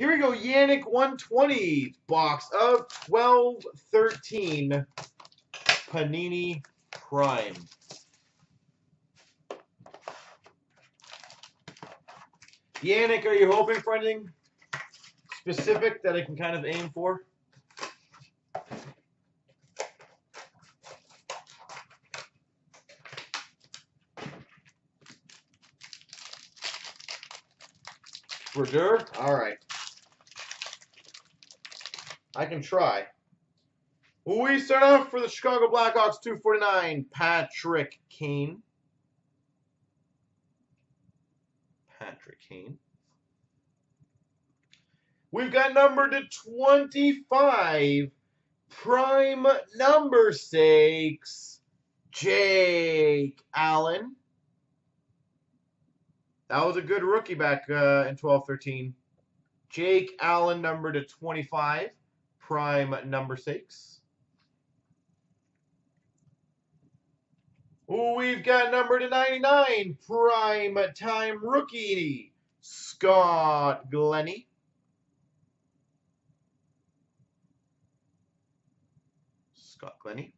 Here we go, Yannick 120, box of 1213 Panini Prime. Yannick, are you hoping for anything specific that I can kind of aim for? For sure? All right. I can try. We start off for the Chicago Blackhawks 249, Patrick Kane. Patrick Kane. We've got number to 25, prime number six, Jake Allen. That was a good rookie back uh, in 12-13. Jake Allen, number to 25, prime number 6. We've got number to 99, prime time rookie, Scott Glennie. Scott Glennie.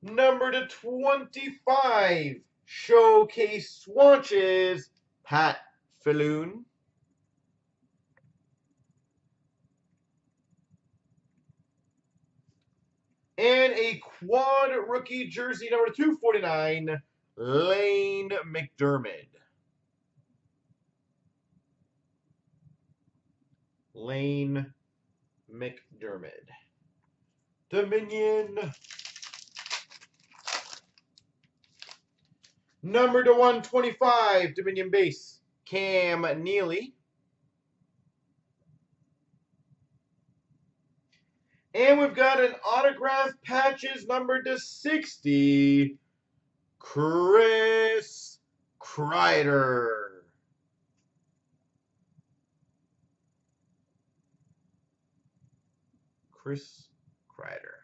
Number to 25, Showcase swatches, Pat Falloon. And a quad rookie jersey number 249, Lane MacDermid. Lane MacDermid. Dominion Number to 125, Dominion base, Cam Neely. And we've got an autograph patches number to 60, Chris Kreider. Chris Kreider.